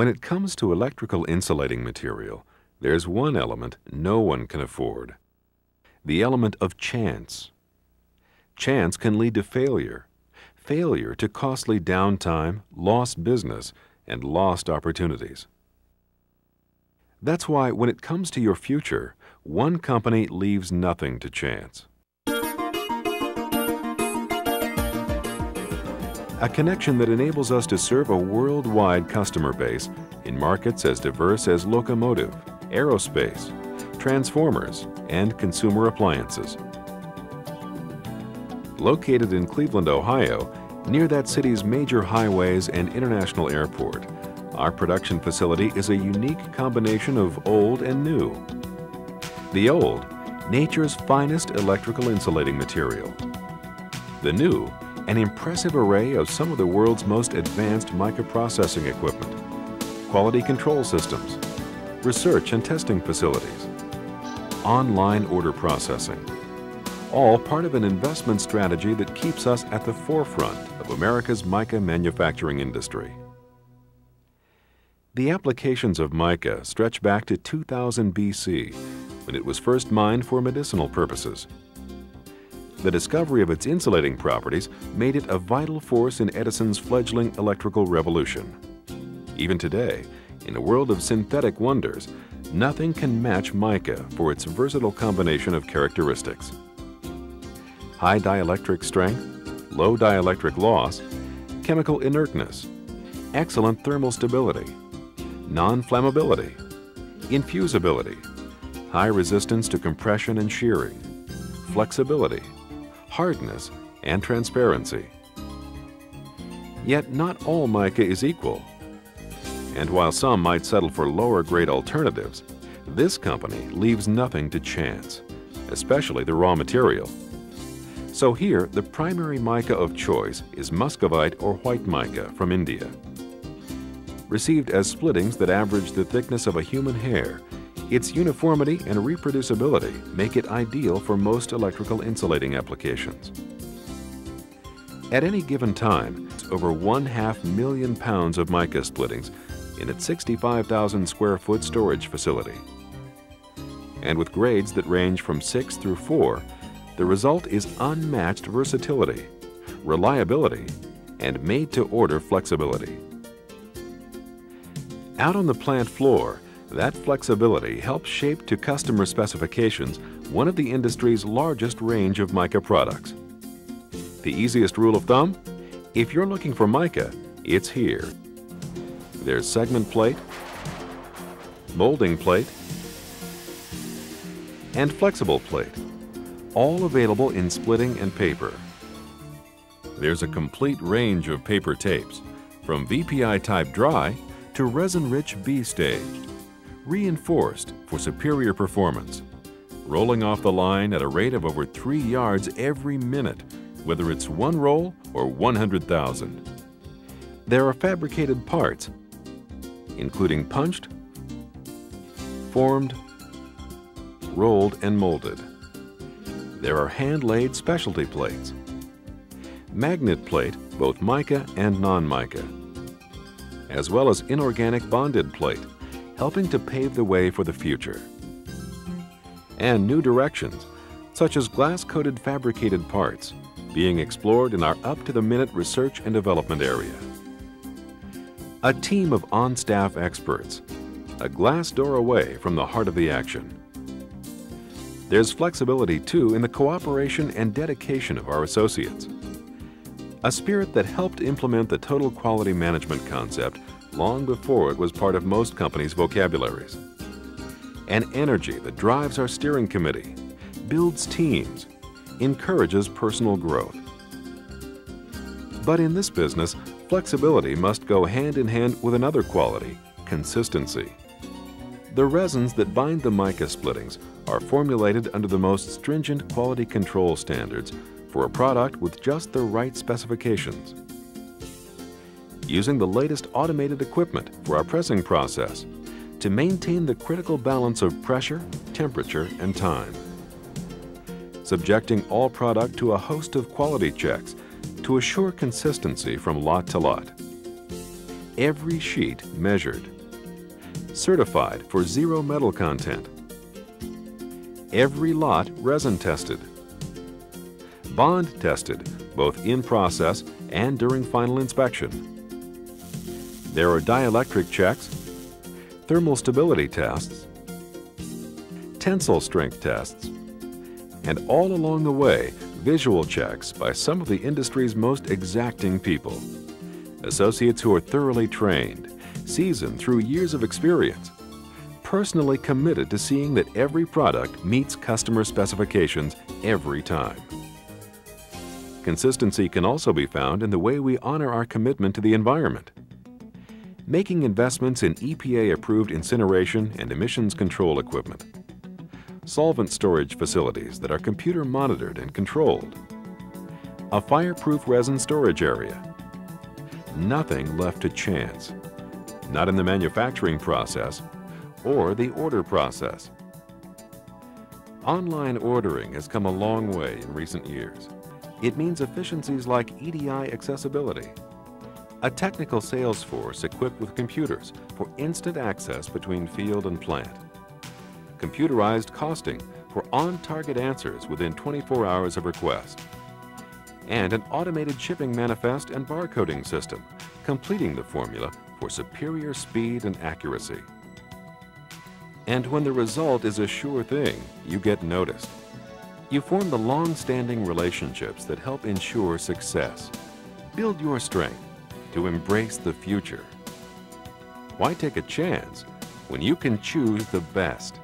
When it comes to electrical insulating material, there's one element no one can afford the element of chance. Chance can lead to failure, failure to costly downtime, lost business, and lost opportunities. That's why when it comes to your future, one company leaves nothing to chance. A connection that enables us to serve a worldwide customer base in markets as diverse as locomotive, aerospace, transformers, and consumer appliances. Located in Cleveland, Ohio, near that city's major highways and international airport, our production facility is a unique combination of old and new. The old, nature's finest electrical insulating material. The new, an impressive array of some of the world's most advanced microprocessing equipment, quality control systems, research and testing facilities, online order processing, all part of an investment strategy that keeps us at the forefront of America's mica manufacturing industry. The applications of mica stretch back to 2000 BC, when it was first mined for medicinal purposes. The discovery of its insulating properties made it a vital force in Edison's fledgling electrical revolution. Even today, in a world of synthetic wonders, nothing can match mica for its versatile combination of characteristics. High dielectric strength, low dielectric loss, chemical inertness, excellent thermal stability, non-flammability, infusibility, high resistance to compression and shearing, flexibility, hardness, and transparency. Yet not all mica is equal. And while some might settle for lower grade alternatives, this company leaves nothing to chance, especially the raw material. So here, the primary mica of choice is muscovite or white mica from India received as splittings that average the thickness of a human hair. Its uniformity and reproducibility make it ideal for most electrical insulating applications. At any given time, it's over one half million pounds of mica splittings in its 65,000 square foot storage facility. And with grades that range from 6 through 4, the result is unmatched versatility, reliability, and made-to-order flexibility. Out on the plant floor, that flexibility helps shape to customer specifications one of the industry's largest range of mica products. The easiest rule of thumb? If you're looking for mica, it's here. There's segment plate, molding plate, and flexible plate, all available in splitting and paper. There's a complete range of paper tapes, from VPI type dry to resin-rich B-staged, reinforced for superior performance, rolling off the line at a rate of over 3 yards every minute, whether it's one roll or 100,000. There are fabricated parts, including punched, formed, rolled, and molded. There are hand-laid specialty plates, magnet plate, both mica and non-mica, as well as inorganic bonded plate, helping to pave the way for the future. And new directions, such as glass-coated fabricated parts, being explored in our up-to-the-minute research and development area. A team of on-staff experts, a glass door away from the heart of the action. There's flexibility too in the cooperation and dedication of our associates a spirit that helped implement the total quality management concept long before it was part of most companies' vocabularies. An energy that drives our steering committee, builds teams, encourages personal growth. But in this business, flexibility must go hand in hand with another quality, consistency. The resins that bind the mica splittings are formulated under the most stringent quality control standards for a product with just the right specifications. Using the latest automated equipment for our pressing process to maintain the critical balance of pressure, temperature, and time. Subjecting all product to a host of quality checks to assure consistency from lot to lot. Every sheet measured certified for zero metal content. Every lot resin tested. Bond tested, both in process and during final inspection. There are dielectric checks, thermal stability tests, tensile strength tests, and all along the way, visual checks by some of the industry's most exacting people. Associates who are thoroughly trained, seasoned through years of experience, personally committed to seeing that every product meets customer specifications every time. Consistency can also be found in the way we honor our commitment to the environment. Making investments in EPA-approved incineration and emissions control equipment. Solvent storage facilities that are computer monitored and controlled. A fireproof resin storage area. Nothing left to chance. Not in the manufacturing process or the order process. Online ordering has come a long way in recent years. It means efficiencies like EDI accessibility, a technical sales force equipped with computers for instant access between field and plant, computerized costing for on-target answers within 24 hours of request, and an automated shipping manifest and barcoding system, completing the formula for superior speed and accuracy. And when the result is a sure thing, you get noticed. You form the long-standing relationships that help ensure success. Build your strength to embrace the future. Why take a chance when you can choose the best?